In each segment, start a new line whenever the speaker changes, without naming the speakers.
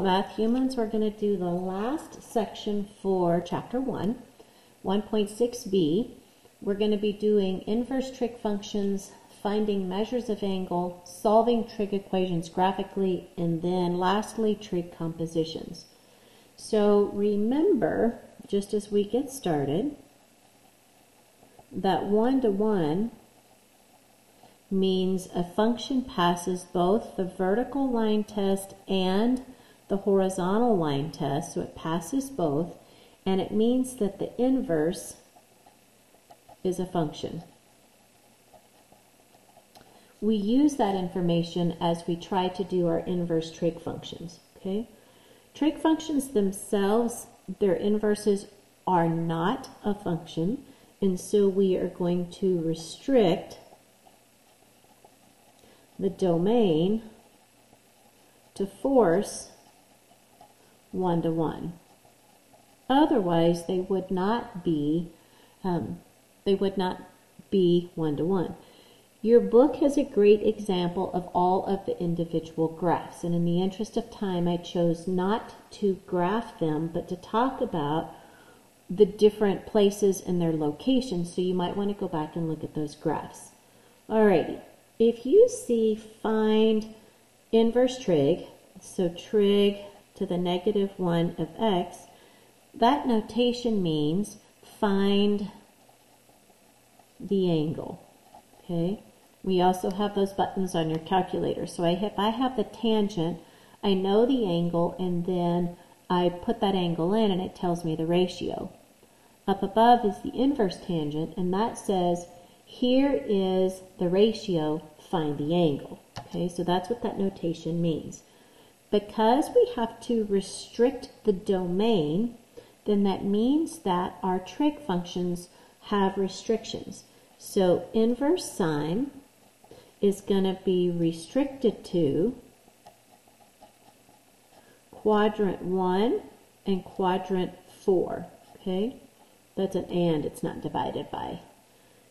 Math Humans. We're going to do the last section for Chapter 1, 1.6b. We're going to be doing inverse trig functions, finding measures of angle, solving trig equations graphically, and then lastly, trig compositions. So remember, just as we get started, that one-to-one means a function passes both the vertical line test and the horizontal line test, so it passes both, and it means that the inverse is a function. We use that information as we try to do our inverse trig functions, okay? Trig functions themselves, their inverses are not a function, and so we are going to restrict the domain to force one to one. Otherwise, they would not be um, they would not be one to one. Your book has a great example of all of the individual graphs, and in the interest of time, I chose not to graph them, but to talk about the different places and their locations, so you might want to go back and look at those graphs. Alrighty, if you see find inverse trig, so trig to the negative 1 of x, that notation means find the angle. Okay. We also have those buttons on your calculator. So I, if I have the tangent, I know the angle, and then I put that angle in, and it tells me the ratio. Up above is the inverse tangent, and that says here is the ratio, find the angle. Okay, so that's what that notation means. Because we have to restrict the domain, then that means that our trig functions have restrictions. So inverse sine is going to be restricted to quadrant 1 and quadrant 4. Okay, that's an and, it's not divided by.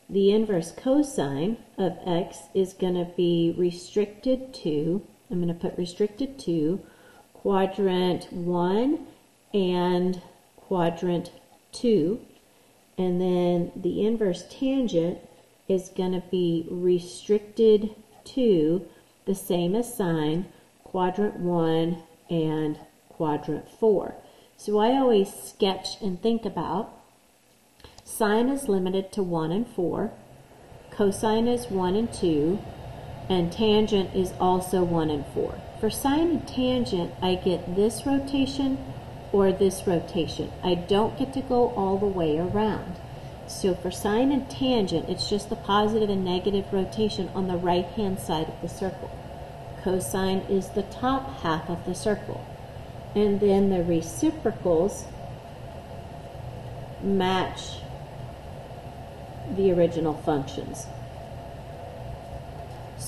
The inverse cosine of x is going to be restricted to I'm going to put restricted to quadrant 1 and quadrant 2. And then the inverse tangent is going to be restricted to the same as sine, quadrant 1 and quadrant 4. So I always sketch and think about sine is limited to 1 and 4, cosine is 1 and 2, and tangent is also 1 and 4. For sine and tangent, I get this rotation or this rotation. I don't get to go all the way around. So for sine and tangent, it's just the positive and negative rotation on the right-hand side of the circle. Cosine is the top half of the circle. And then the reciprocals match the original functions.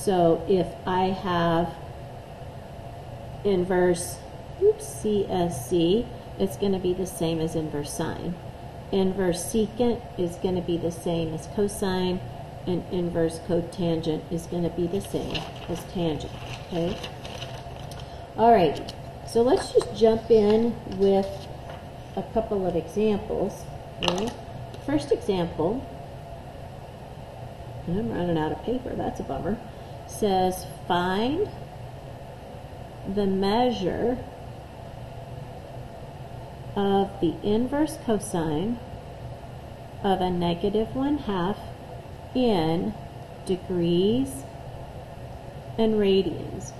So if I have inverse oops, CSC, it's going to be the same as inverse sine. Inverse secant is going to be the same as cosine, and inverse cotangent is going to be the same as tangent. Okay? All right, so let's just jump in with a couple of examples. Okay? First example, I'm running out of paper, that's a bummer says find the measure of the inverse cosine of a negative one half in degrees and radians.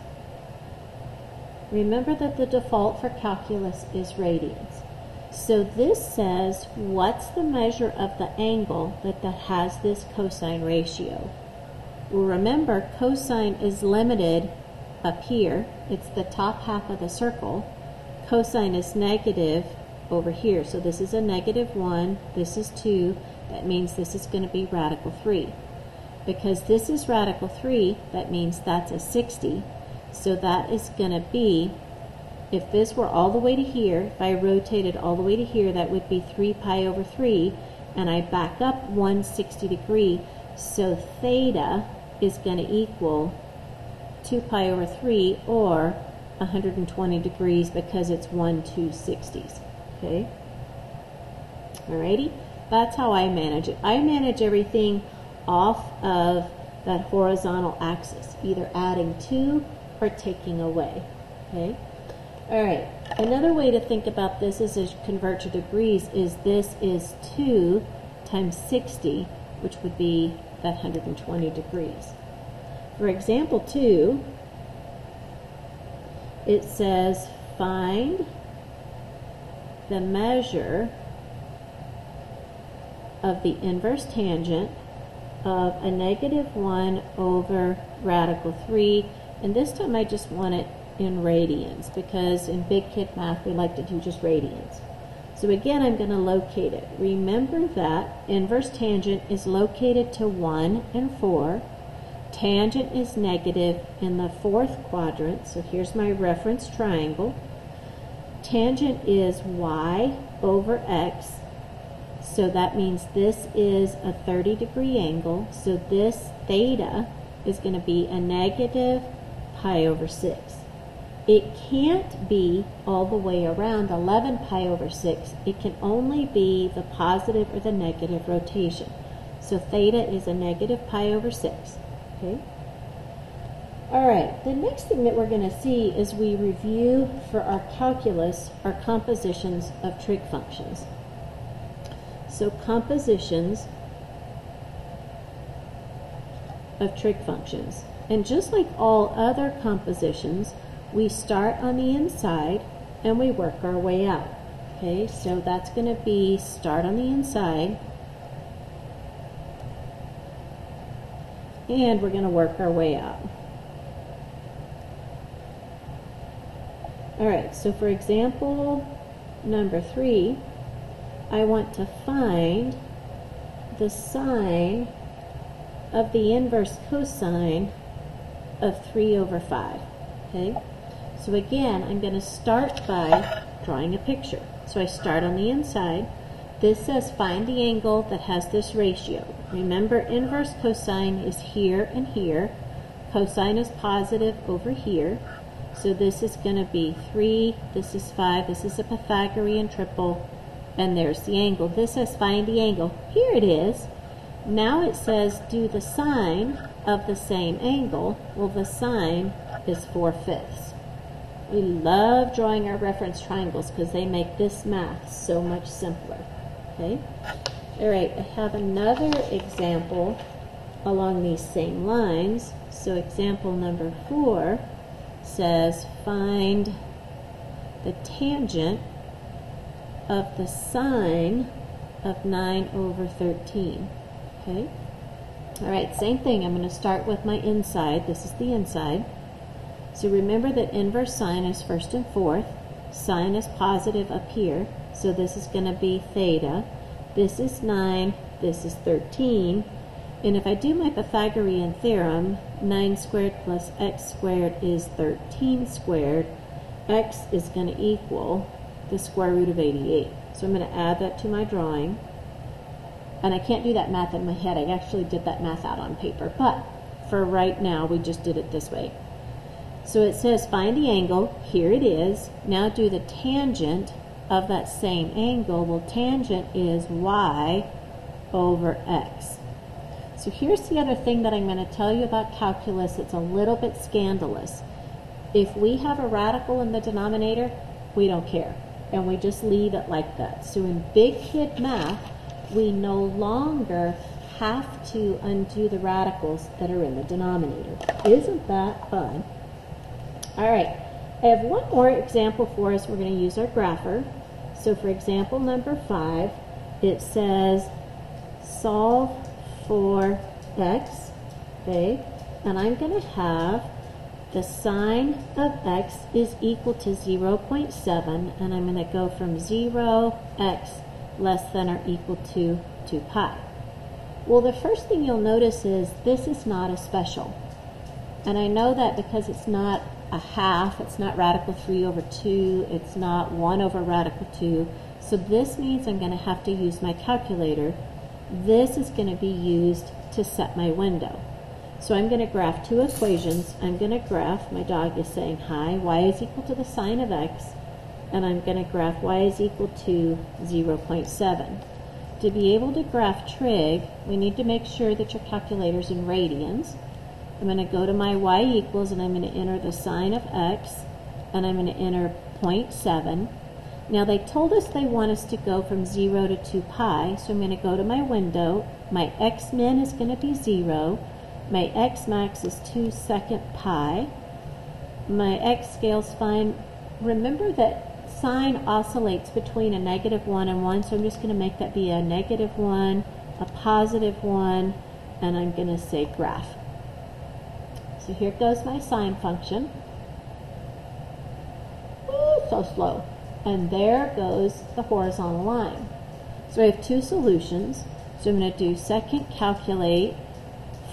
Remember that the default for calculus is radians. So this says what's the measure of the angle that, that has this cosine ratio. Well, remember, cosine is limited up here. It's the top half of the circle. Cosine is negative over here. So this is a negative 1, this is 2. That means this is going to be radical 3. Because this is radical 3, that means that's a 60. So that is going to be, if this were all the way to here, if I rotated all the way to here, that would be 3 pi over 3. And I back up 160 degree, so theta is going to equal 2 pi over 3 or 120 degrees because it's 1 260s. Okay? Alrighty? That's how I manage it. I manage everything off of that horizontal axis, either adding to or taking away. Okay? Alright, another way to think about this is to convert to degrees is this is 2 times 60, which would be that 120 degrees. For example 2, it says find the measure of the inverse tangent of a negative 1 over radical 3. And this time I just want it in radians because in big kid math we like to do just radians. So again, I'm going to locate it. Remember that inverse tangent is located to 1 and 4. Tangent is negative in the fourth quadrant. So here's my reference triangle. Tangent is y over x. So that means this is a 30 degree angle. So this theta is going to be a negative pi over 6. It can't be all the way around 11 pi over 6. It can only be the positive or the negative rotation. So theta is a negative pi over 6. Okay. All right, the next thing that we're going to see is we review for our calculus our compositions of trig functions. So compositions of trig functions. And just like all other compositions, we start on the inside and we work our way out. Okay, so that's going to be start on the inside and we're going to work our way out. Alright, so for example number three, I want to find the sine of the inverse cosine of 3 over 5. Okay? So again, I'm going to start by drawing a picture. So I start on the inside. This says find the angle that has this ratio. Remember, inverse cosine is here and here. Cosine is positive over here. So this is going to be 3, this is 5, this is a Pythagorean triple, and there's the angle. This says find the angle. Here it is. Now it says do the sine of the same angle. Well, the sine is 4 fifths. We love drawing our reference triangles because they make this math so much simpler. Okay? All right, I have another example along these same lines. So example number four says find the tangent of the sine of 9 over 13. Okay? All right, same thing. I'm going to start with my inside. This is the inside. So remember that inverse sine is first and fourth. Sine is positive up here, so this is going to be theta. This is 9, this is 13. And if I do my Pythagorean theorem, 9 squared plus x squared is 13 squared. x is going to equal the square root of 88. So I'm going to add that to my drawing. And I can't do that math in my head. I actually did that math out on paper. But for right now, we just did it this way. So it says find the angle. Here it is. Now do the tangent of that same angle. Well, tangent is y over x. So here's the other thing that I'm going to tell you about calculus. It's a little bit scandalous. If we have a radical in the denominator, we don't care. And we just leave it like that. So in big kid math, we no longer have to undo the radicals that are in the denominator. Isn't that fun? All right, I have one more example for us. We're going to use our grapher. So for example number five, it says solve for x, okay? And I'm going to have the sine of x is equal to 0.7, and I'm going to go from 0, x, less than or equal to 2 pi. Well, the first thing you'll notice is this is not a special. And I know that because it's not a half, it's not radical 3 over 2, it's not 1 over radical 2. So this means I'm going to have to use my calculator. This is going to be used to set my window. So I'm going to graph two equations. I'm going to graph, my dog is saying hi, y is equal to the sine of x, and I'm going to graph y is equal to 0.7. To be able to graph trig, we need to make sure that your calculator's in radians. I'm going to go to my y equals and I'm going to enter the sine of x and I'm going to enter 0.7. Now they told us they want us to go from 0 to 2 pi, so I'm going to go to my window. My x min is going to be 0. My x max is 2 second pi. My x scale's fine. Remember that sine oscillates between a negative 1 and 1, so I'm just going to make that be a negative 1, a positive 1, and I'm going to say graph. So here goes my sine function. Ooh, so slow. And there goes the horizontal line. So I have two solutions. So I'm going to do second calculate,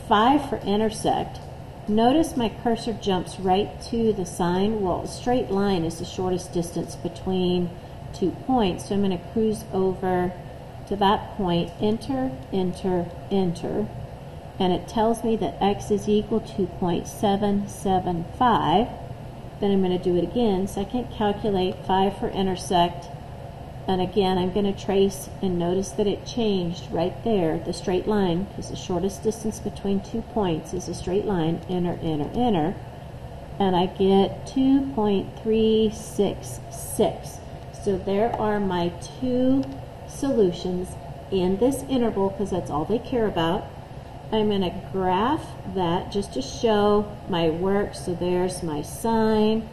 5 for intersect. Notice my cursor jumps right to the sine. Well, a straight line is the shortest distance between two points. So I'm going to cruise over to that point, enter, enter, enter and it tells me that x is equal to 0.775. Then I'm going to do it again. Second, calculate 5 for intersect. And again, I'm going to trace and notice that it changed right there, the straight line, because the shortest distance between two points is a straight line, enter, enter, enter. And I get 2.366. So there are my two solutions in this interval, because that's all they care about. I'm going to graph that just to show my work. So there's my sine.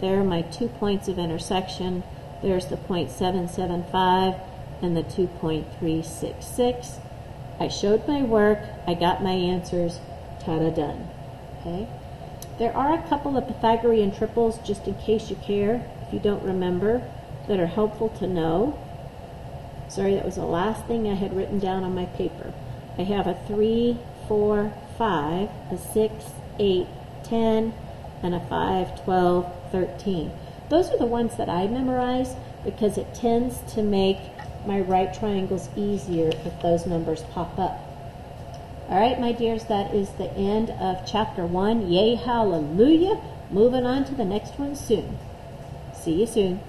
There are my two points of intersection. There's the 0.775 and the 2.366. I showed my work. I got my answers. Ta-da, done. Okay. There are a couple of Pythagorean triples, just in case you care, if you don't remember, that are helpful to know. Sorry, that was the last thing I had written down on my paper. I have a 3, 4, 5, a 6, 8, 10, and a 5, 12, 13. Those are the ones that I memorize because it tends to make my right triangles easier if those numbers pop up. All right, my dears, that is the end of chapter 1. Yay, hallelujah. Moving on to the next one soon. See you soon.